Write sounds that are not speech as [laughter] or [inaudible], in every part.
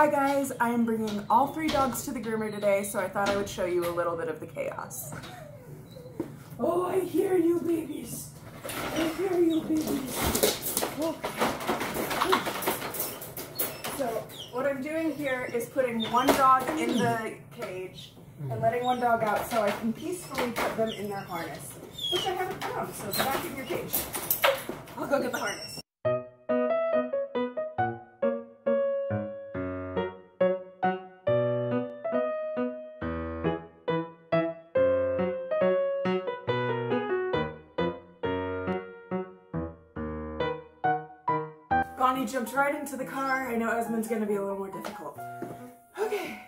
Hi guys, I am bringing all three dogs to the groomer today, so I thought I would show you a little bit of the chaos. Oh, I hear you babies. I hear you babies. Oh. So what I'm doing here is putting one dog in the cage and letting one dog out so I can peacefully put them in their harness, which I haven't found, so it's back in your cage. I'll go get the harness. Bonnie jumped right into the car. I know Esmond's gonna be a little more difficult. Okay.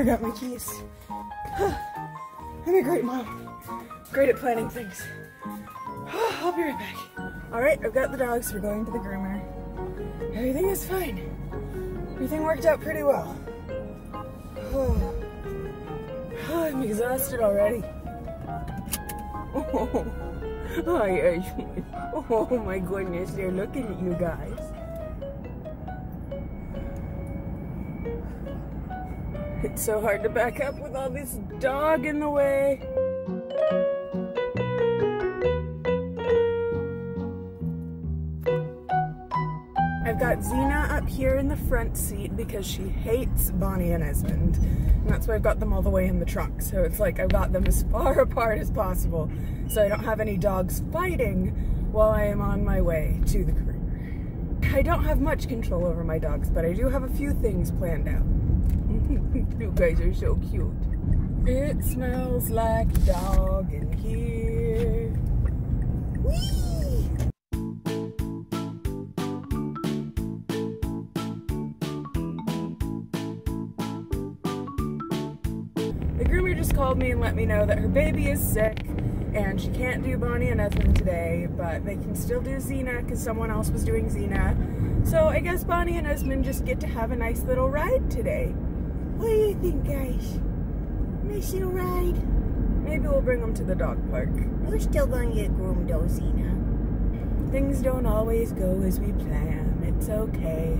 Forgot my keys. [sighs] I'm a great mom. Great at planning things. [sighs] I'll be right back. All right, I've got the dogs. We're going to the groomer. Everything is fine. Everything worked out pretty well. Oh, [sighs] I'm exhausted already. [laughs] Oh, hi, [laughs] Oh my goodness, they're looking at you guys. It's so hard to back up with all this dog in the way. I've got Xena up here in the front seat because she hates Bonnie and Esmond. And that's why I've got them all the way in the trunk. So it's like I've got them [laughs] as far apart as possible so I don't have any dogs fighting while I am on my way to the groomer. I don't have much control over my dogs, but I do have a few things planned out. [laughs] you guys are so cute. It smells like dog in here. Whee! The groomer just called me and let me know that her baby is sick and she can't do Bonnie and Esmond today, but they can still do Xena because someone else was doing Xena. So I guess Bonnie and Esmond just get to have a nice little ride today. What do you think, guys? Nice little ride? Maybe we'll bring them to the dog park. We're still gonna get groomed though, Xena. Things don't always go as we plan. It's okay.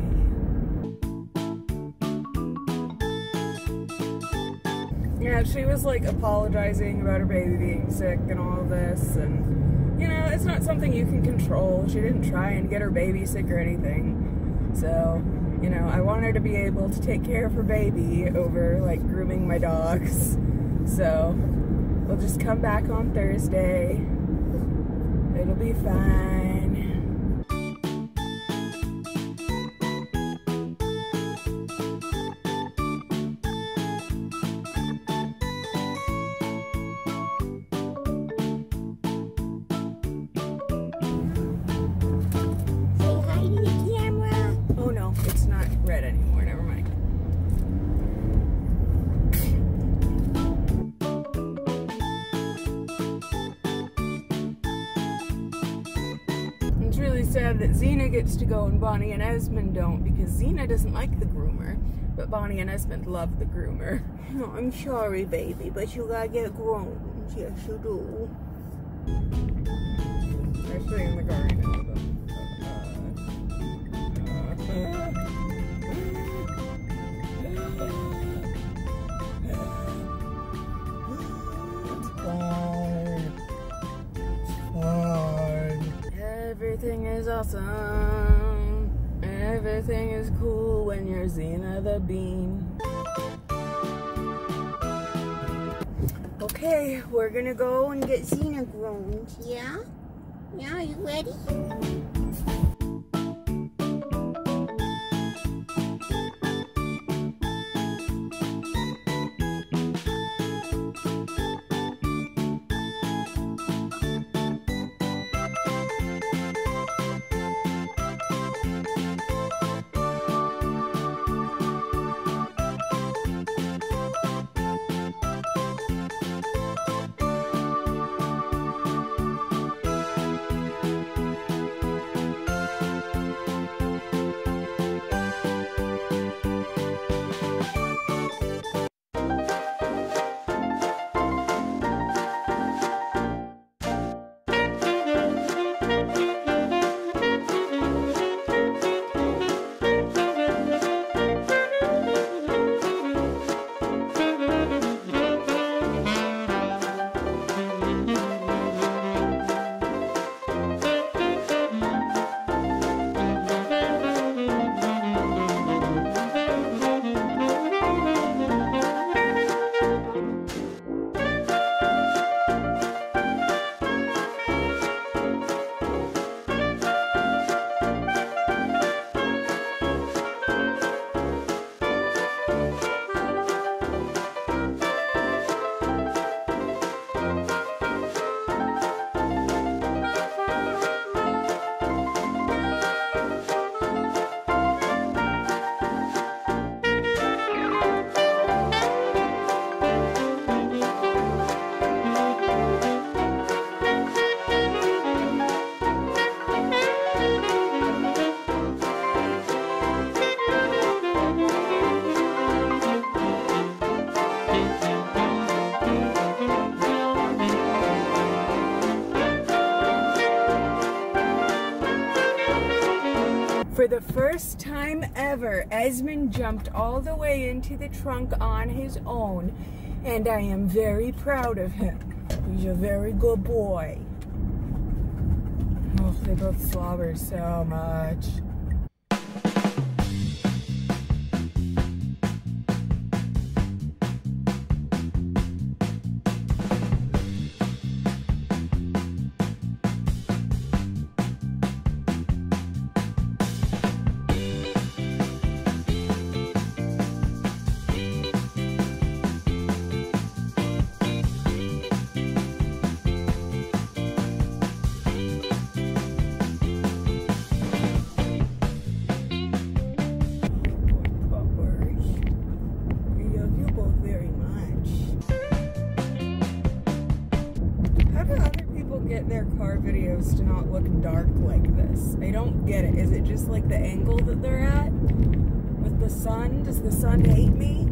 She was like apologizing about her baby being sick and all this, and you know, it's not something you can control. She didn't try and get her baby sick or anything. So, you know, I want her to be able to take care of her baby over like grooming my dogs. So, we'll just come back on Thursday. It'll be fine. Sad that Xena gets to go and Bonnie and Esmond don't because Xena doesn't like the groomer, but Bonnie and Esmond love the groomer. [laughs] No, I'm sorry, baby, but you gotta get groomed. Yes, you do. They're sitting in the car awesome. Everything is cool when you're Xena the Bean. Okay, we're gonna go and get Xena groomed. Yeah? Yeah, are you ready? For the first time ever, Esmond jumped all the way into the trunk on his own, and I am very proud of him. He's a very good boy. Oh, they both slobber so much. Don't get it. Is it just like the angle that they're at? With the sun? Does the sun hate me?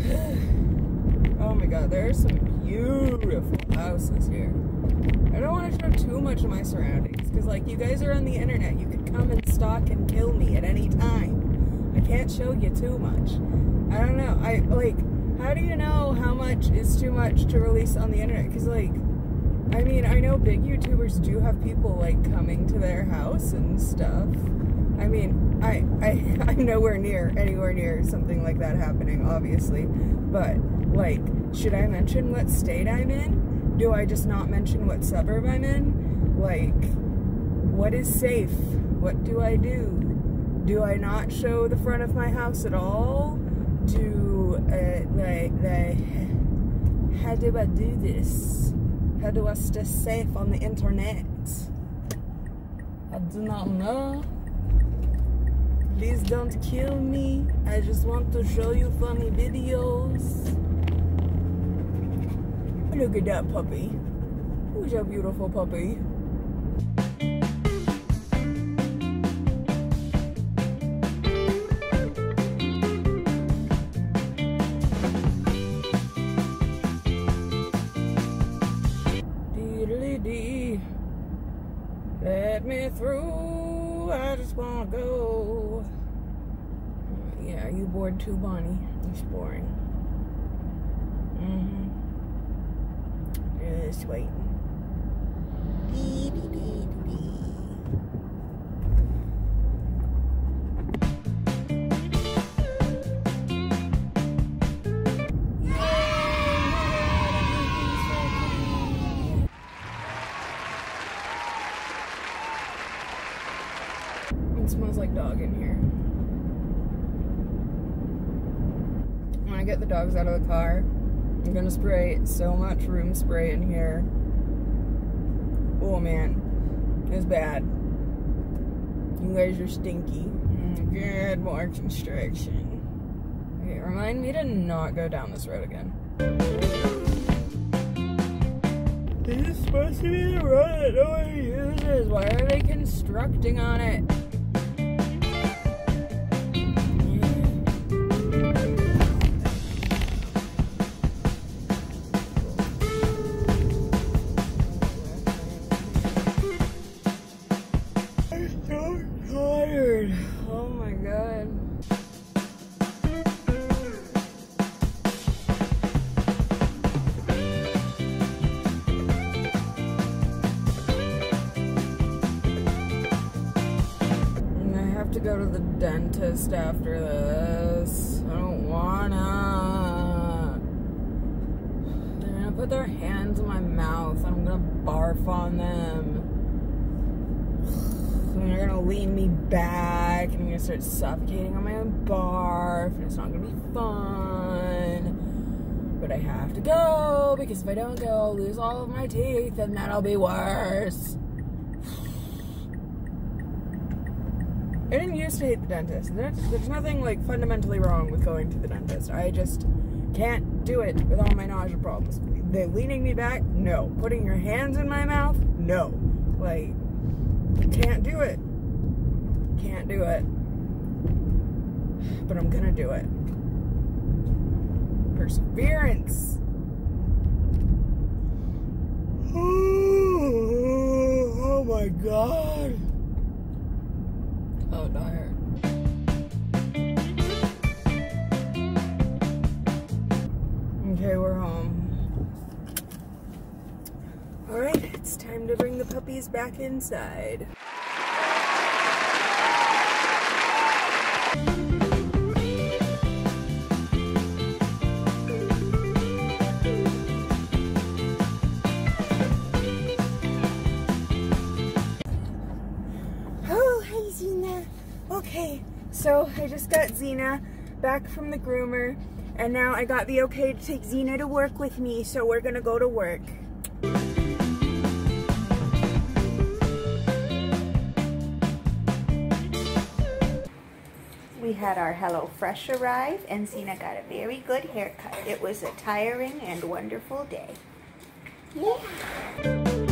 [sighs] oh my god, there are some beautiful houses here. I don't want to show too much of my surroundings because, like, you guys are on the internet. You could come and stalk and kill me at any time. I can't show you too much. I don't know. I like. How do you know how much is too much to release on the internet? Because, like, I mean, I know big YouTubers do have people like coming to their house and stuff. I mean, I I [laughs] I'm nowhere near anywhere near something like that happening, obviously. But like, should I mention what state I'm in? Do I just not mention what suburb I'm in? Like, what is safe? What do I do? Do I not show the front of my house at all? Do uh, like like [sighs] how do I do this? How do I stay safe on the internet? I do not know. Please don't kill me. I just want to show you funny videos. Look at that puppy. Who's a beautiful puppy? Me through. I just wanna go. Uh, Yeah, you bored too, Bonnie? It's boring. Mm-hmm. Just waiting. Dogs out of the car, I'm gonna spray so much room spray in here. Oh man, it's bad. You guys are stinky. Mm, Good more construction. Okay, remind me to not go down this road again. This is supposed to be the road nobody uses. Why are they constructing on it? Dentist after this. I don't wanna. They're gonna put their hands in my mouth and I'm gonna barf on them. [sighs] And they're gonna lean me back and I'm gonna start suffocating on my own barf and it's not gonna be fun. But I have to go because if I don't go, I'll lose all of my teeth and that'll be worse. I didn't used to hate the dentist. There's, there's nothing like fundamentally wrong with going to the dentist. I just can't do it with all my nausea problems. They leaning me back? No. Putting your hands in my mouth? No. Like, can't do it. Can't do it. But I'm gonna do it. Perseverance. [sighs] Oh my god. Okay, we're home. Alright, it's time to bring the puppies back inside. So I just got Xena back from the groomer, and now I got the okay to take Xena to work with me, so we're gonna go to work. We had our Hello Fresh arrive, and Xena got a very good haircut. It was a tiring and wonderful day. Yeah.